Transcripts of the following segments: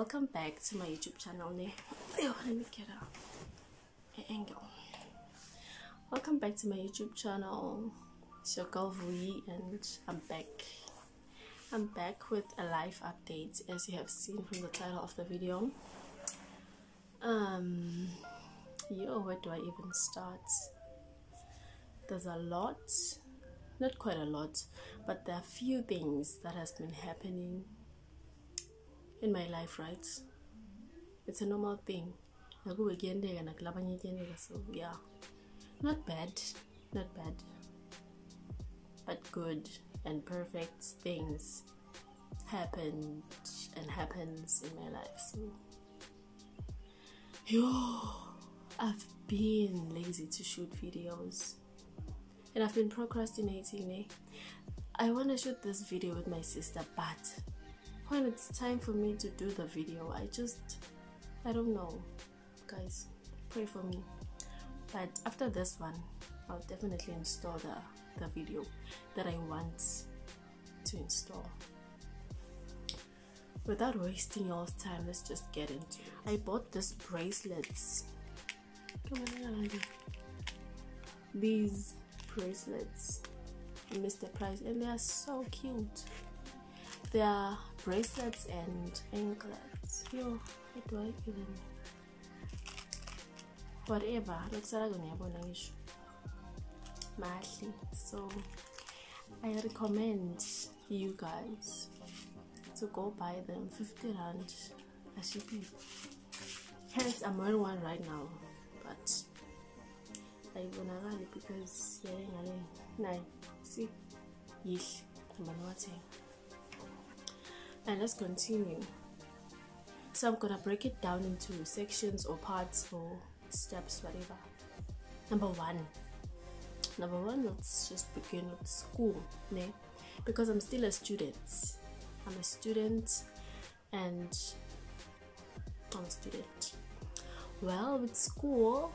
welcome back to my youtube channel. Let me get a, an angle. Welcome back to my youtube channel. It's your girl Vuyi and i'm back. I'm back with a live update as you have seen from the title of the video. Um yo where do i even start? There's a lot. Not quite a lot but there are few things that has been happening in my life right? It's a normal thing. I go again day and a club again. so yeah. Not bad not bad. But good and perfect things happened and happens in my life so. Yo i've been lazy to shoot videos. And i've been procrastinating eh? i want to shoot this video with my sister but when it's time for me to do the video i just i don't know guys pray for me. But after this one i'll definitely install the the video that i want to install. Without wasting y'all's time let's just get into it. I bought this bracelets. These bracelets mr price and they are so cute. They are bracelets and anklets. Yo, what do I even? Whatever. Ngiyabona ngisho. Mahle. So I recommend you guys to go buy them 50 rand a shipping. Hence I'm wearing one right now, but I ayibonakali because yale ngale nayi see yihle ngibona wathi and let's continue. So i'm gonna break it down into sections or parts or steps whatever. Number one. Number one let's just begin with school né? because i'm still a student. I'm a student and i'm a student. Well with school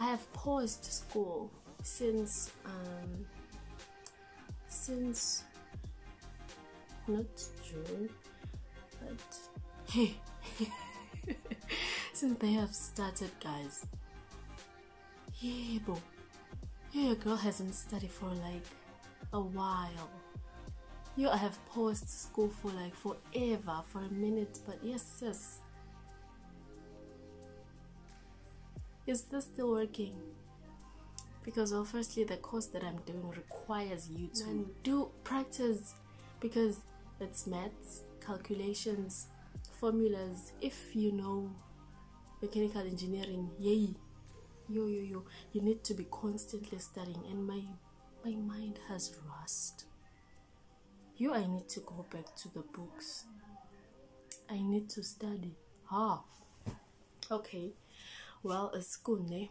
i have paused school since um since not June, but hey, since they have started, guys. Yeah, bro. Yeah, your girl hasn't studied for like a while. You have paused school for like forever, for a minute, but yes, sis. Is this still working? Because well, firstly, the course that I'm doing requires you to do practice because it's maths, calculations, formulas. If you know mechanical engineering, yay, yo yo yo, you need to be constantly studying. And my my mind has rust. You, I need to go back to the books. I need to study. Ah, okay. Well, it's school, ne?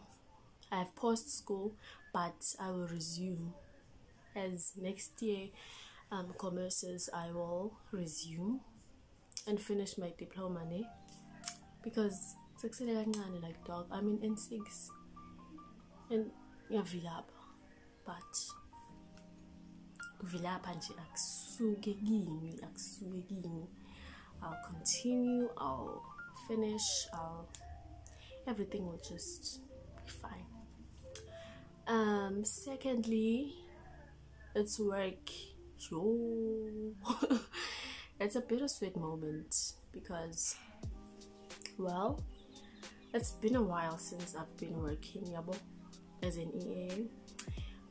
I have paused school, but I will resume as next year um, commerces I will resume and finish my diploma ne? because like dog I'm in N6 and ngiyavilapha but kuvilapha nje akusuke kimi akusuke kimi. I'll continue I'll finish I'll everything will just be fine. Um secondly it's work yo. It's a bittersweet moment because well it's been a while since i've been working yabo as an ea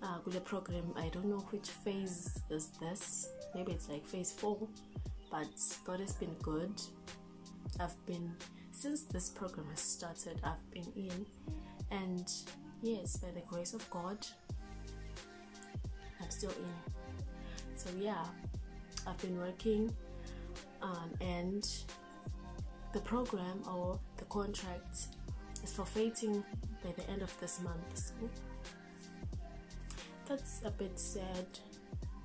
uh, with the program i don't know which phase is this. Maybe it's like phase four but god has been good. I've been since this program has started i've been in. And yes by the grace of god i'm still in so yeah i've been working um, and the program or the contract is forfeiting by the end of this month. So that's a bit sad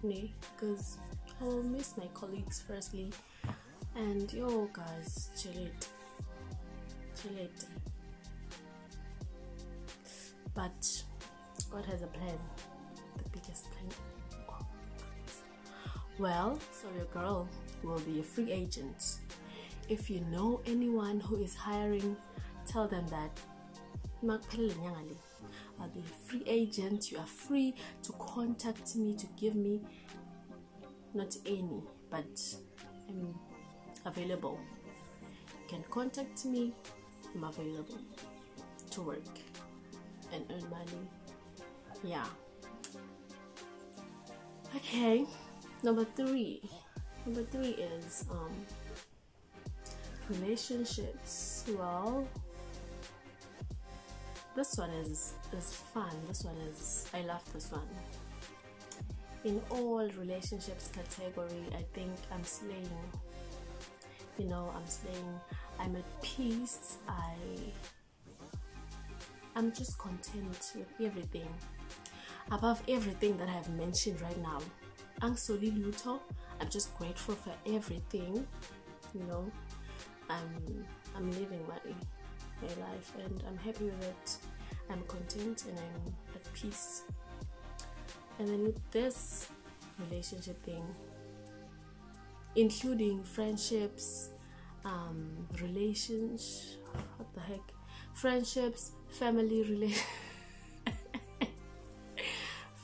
me because i will miss my colleagues firstly. And yo guys chill it. Chill it. But god has a plan the biggest plan well, so your girl will be a free agent. If you know anyone who is hiring tell them that. Le. Are the free agent. You are free to contact me to give me not any but i'm available. You can contact me. I'm available to work and earn money. Yeah. Okay number three. Number three is um relationships. Well this one is is fun. This one is i love this one. In all relationships category i think i'm slaying you know i'm slaying. I'm at peace. I i'm just content with everything. Above everything that i've mentioned right now i'm so little. i'm just grateful for everything you know i'm i'm living my my life and I'm happy with it. I'm content and I'm at peace. And then with this relationship thing, including friendships, um, relations, what the heck, friendships, family relations.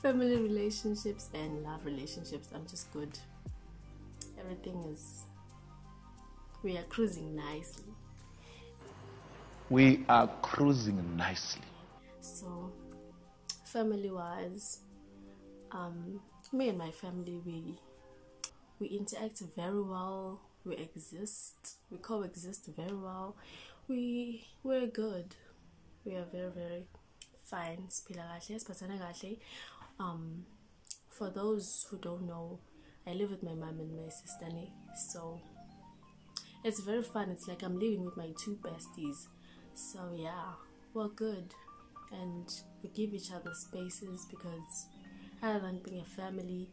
family relationships and love relationships. I'm just good. Everything is we are cruising nicely we are cruising nicely. So, family wise, um, me and my family, we we interact very well. We exist. We coexist very well. We we're good. We are very very fine. Um, for those who don't know, I live with my mom and my sister. So it's very fun. It's like I'm living with my two besties so yeah we're good and we give each other spaces because other than being a family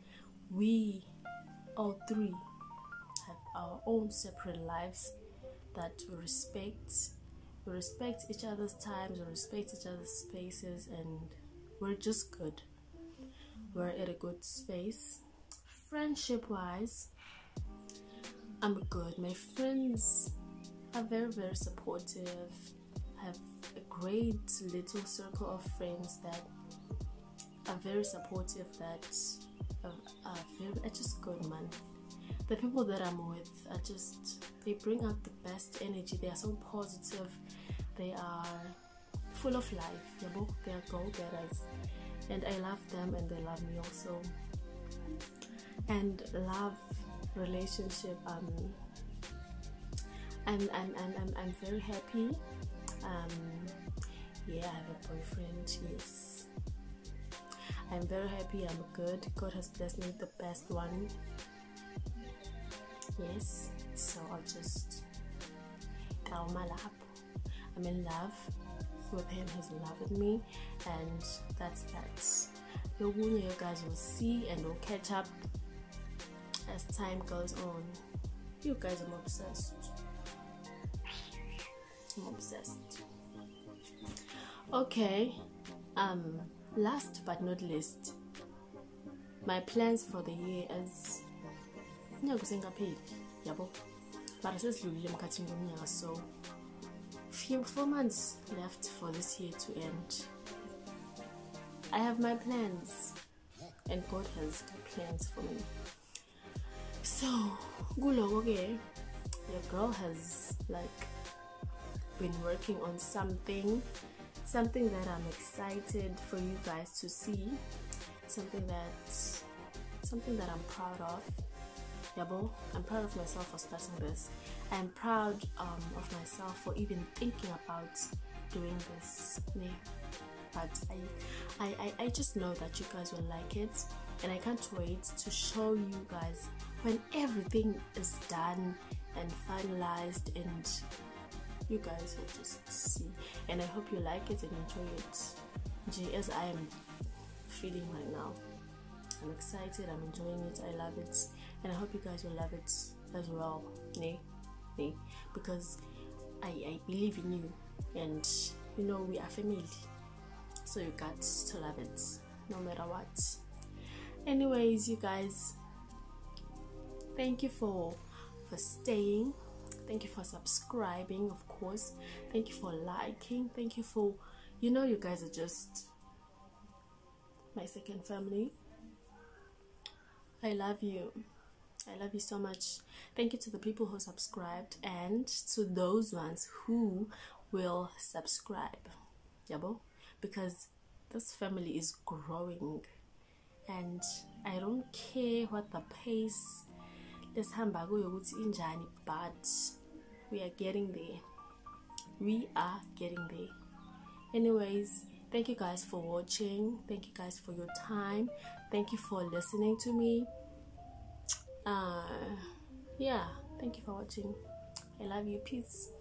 we all three have our own separate lives that we respect we respect each other's times we respect each other's spaces and we're just good we're at a good space friendship wise i'm good my friends are very very supportive have a great little circle of friends that are very supportive, that are, very, are just good, man. The people that I'm with are just, they bring out the best energy. They are so positive. They are full of life. They are go getters. And I love them and they love me also. And love relationship, um, I'm, I'm, I'm, I'm, I'm very happy um, yeah, I have a boyfriend. Yes, I'm very happy. I'm good. God has blessed me the best one. Yes, so I'll just my lap I'm in love with him. He's in love with me, and that's that. One you guys will see and will catch up as time goes on. You guys, I'm obsessed. I'm obsessed. Okay, um, last but not least, my plans for the year is ngiyakusengapheli yabo mara sesidlulile emkhathini komnyaka so few four months left for this year to end i have my plans and god has plans for me so kuloko ke your girl has like been working on something, something that I'm excited for you guys to see, something that something that I'm proud of. Yabo, I'm proud of myself for starting this. I'm proud um, of myself for even thinking about doing this. But I, I, I, I just know that you guys will like it, and I can't wait to show you guys when everything is done and finalized and you guys will just see. And i hope you like it and enjoy it. As i am feeling right now. I'm excited i'm enjoying it i love it. And i hope you guys will love it as well. Nee, nee. because I, I believe in you. And you know we are family so you got to love it no matter what anyways you guys thank you for for staying Thank you for subscribing, of course. Thank you for liking. Thank you for, you know, you guys are just my second family. I love you. I love you so much. Thank you to the people who subscribed and to those ones who will subscribe. Yabo? Because this family is growing and I don't care what the pace lesihamba kuyo ukuthi injani but we are getting there. We are getting there. Anyways, thank you guys for watching. Thank you guys for your time. Thank you for listening to me. Uh yeah, thank you for watching. I love you. Peace.